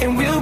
and we'll